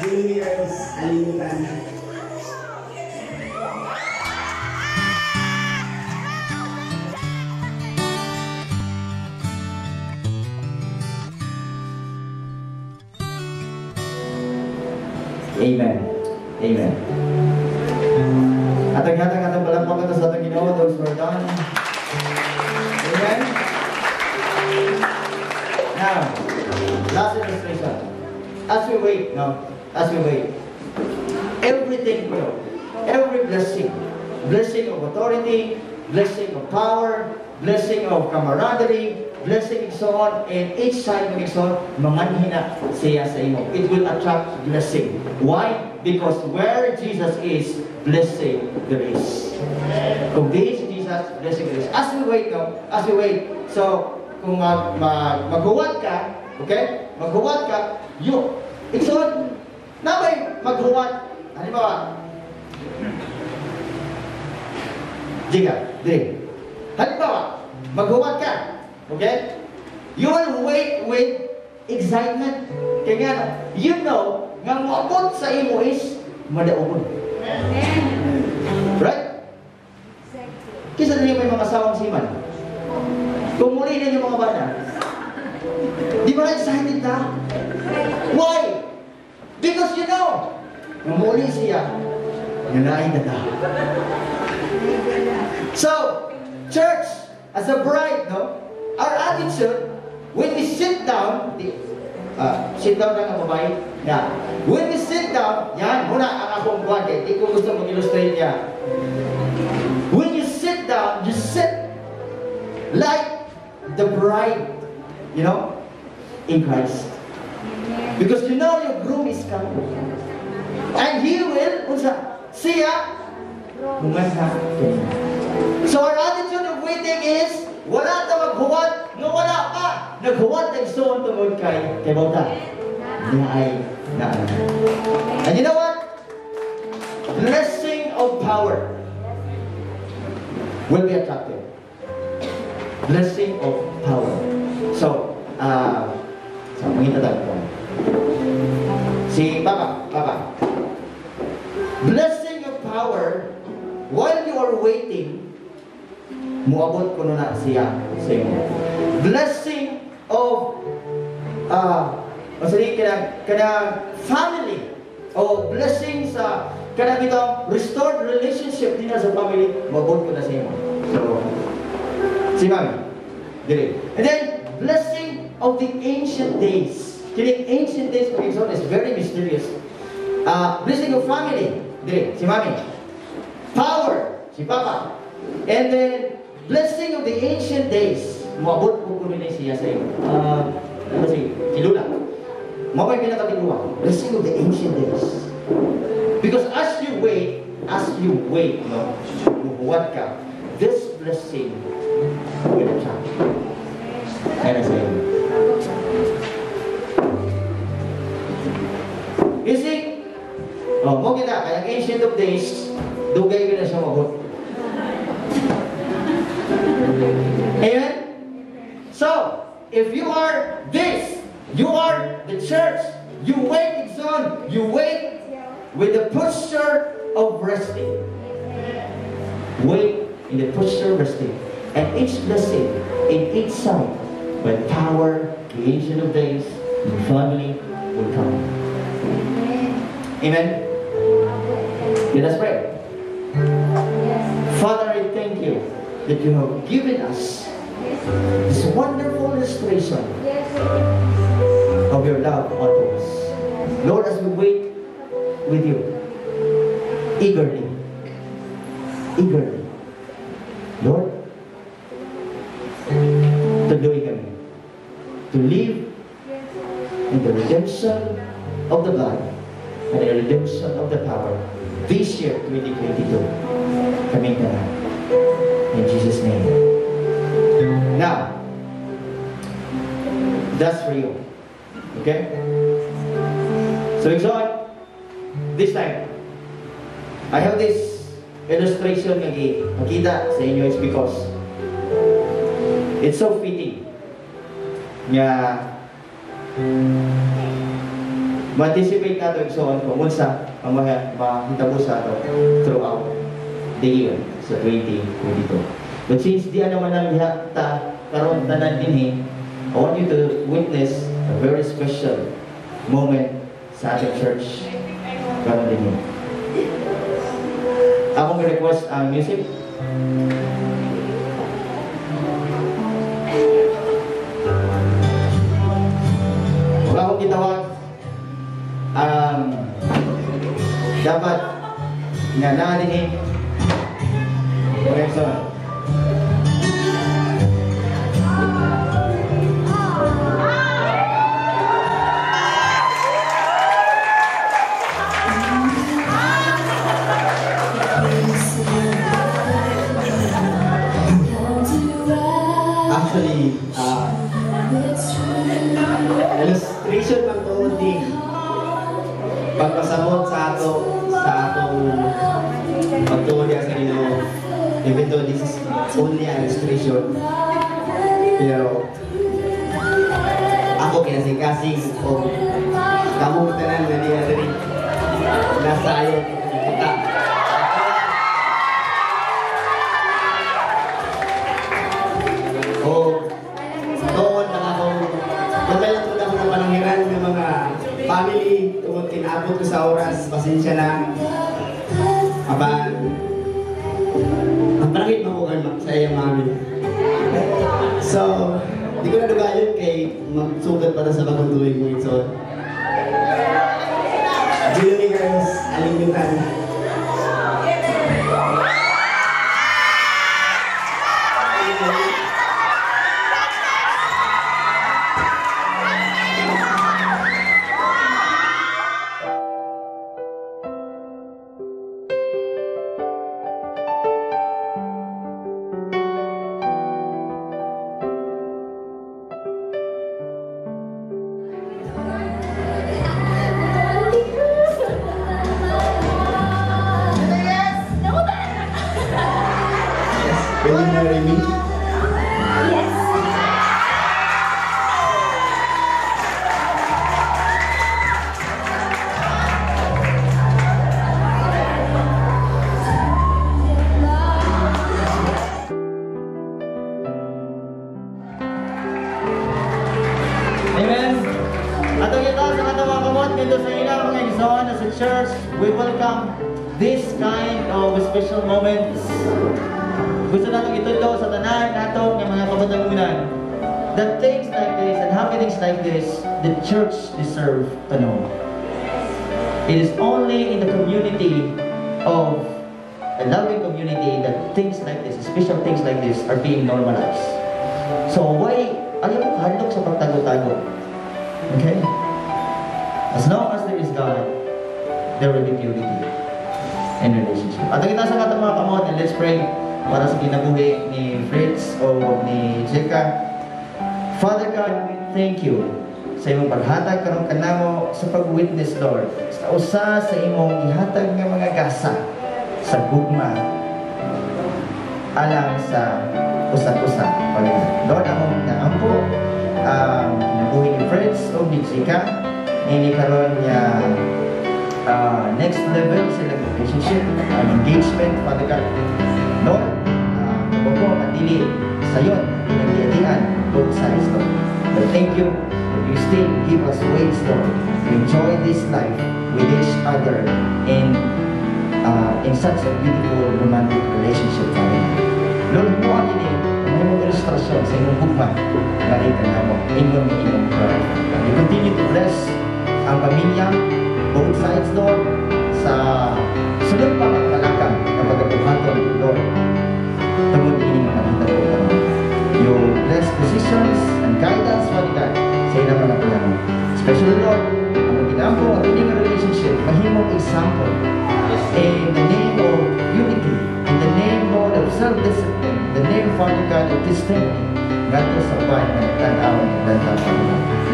Juniors, alimutan. Amen. Amen. At ang hatang atang palakpakan sa atang ginawa, those who are done. Amen. Now, last illustration. As we wait, no? As we wait, everything will, every blessing, blessing of authority, blessing of power, blessing of camaraderie, blessing and so on, and each side ng so manganhina siya sa imo. It will attract blessing. Why? Because where Jesus is, blessing there is. Kung di si Jesus, blessing there is. As we wait, no? As we wait, so, kung mag, mag, ka, okay? Maghuwat ka, you, ikson, na may maghuwat, halimbawa, Diga, di. Halimbawa, maghuwat ka, okay? You will wait with excitement. Kaya nga, you know, nga moabot sa imo is madaogon. Right? Kisa na may mga asawang siman. Kung muli na yung mga bata. Di ba excited na? Why? Because you know, nga muli siya, nanain na ta. So, church, as a bride, no, our attitude, when we sit down, uh, sit down na nga babae, na, when we sit down, yan, muna ang akong buwan, eh, di ko gusto mag-illustrate niya. When you sit down, you sit like the bride, you know, in Christ. Because you know your groom is coming. And he will, unsa, mungasa kayo. So our attitude of waiting is, wala ta maghuwat, nga wala pa. Naghuwat na isuon tungod kay, kay Bauta. Niya ay. And you know what? Blessing of power will be attractive. Muabot ko na siya sa imo. Blessing of uh, masali kana kana family o blessing sa kana kita restored relationship din sa family, muabot ko na sa imo. So, si Mami, dili. And then, blessing of the ancient days. Kini ancient days, for example, is very mysterious. Uh, blessing of family, dili. Si Mami, power, si Papa. And then, blessing of the ancient days. Muabot kuno ni siya sa iyo. Uh, ano si, si Lula. Maway pinakatiguwa. Blessing of the ancient days. Because as you wait, as you wait, no, what ka, this blessing will come. Kaya na sa iyo. You see, Oh, mo kita, kaya ancient of days, if you are this, you are the church, you wait, Exxon, you wait with the posture of resting. Wait in the posture of resting. And each blessing in each side, when power, the ancient of days, the family will come. Amen? Let us pray. Father, I thank you that you have given us this wonderful illustration of your love us. Lord, as we wait with you, eagerly, eagerly, Lord, tuloy kami to live in the redemption of the blood and the redemption of the power this year, 2022. Kaming tanan. In Jesus' name. Now, that's for you. Okay? So, Exxon, this time, I have this illustration nga makita sa inyo is because it's so fitting nga ma-anticipate nato igsoon kung unsa ang mga mahitabo sa ato throughout the year sa 2022. But since di naman ang ta karon tanan dinhi, I want you to witness a very special moment sa ating church karon dinhi. Akong request ang music. Wala akong gitawag. Um, dapat nga naa din eh. Okay, so. Illustration, pero ako kinasing-kasing o kamong tanan na niya diri nasa ayo kita. O doon lang ako Total po na mga pananghiran ng mga family tungkol tinabot ko sa oras, pasensya na. Aban, ang pangit mamukan sa iyong mami. So, di ko na dugayon kay magsugat para sa bagong tuwing mo ito. Julie girls, alimutan. Will this kind of special moments. Gusto natin itundo sa tanan nato ng mga kabatangunan that things like this and happenings like this, the church deserve to know. It is only in the community of a loving community that things like this, special things like this, are being normalized. So why, ayaw mo kahadlok sa pagtago-tago. Okay? As long as there is God, there will be purity in relationship. At kita sa katong mga kamot, and let's pray para sa kinabuhi ni Fritz o ni Jeka. Father God, we thank you sa imong paghatag karon kanamo sa pag-witness, Lord. Sa usa sa imong ihatag nga mga gasa sa gugma alang sa usa-usa Panginoon. Lord, among naampo ang kinabuhi ni Fritz o ni Jeka ini karon niya uh, next level sila relationship and engagement God. Lord, uh, ko matili sa yon pinagdiadihan both sides Lord. But thank you that you still give us ways to enjoy this life with each other in uh, in such a beautiful romantic relationship God. Lord, mo ang ini may mga ilustrasyon sa imong bugma na mo ingon example in the name of unity, in the name Lord of self-discipline, in the name of Father God of testimony, ngadto sa bahay ng tanaw ng tanaw.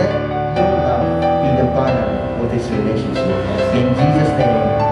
Let your love be the banner of this relationship. In Jesus' name,